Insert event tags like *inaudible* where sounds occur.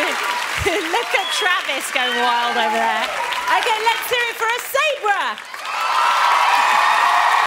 *laughs* Look at Travis going wild over there. Okay, let's hear it for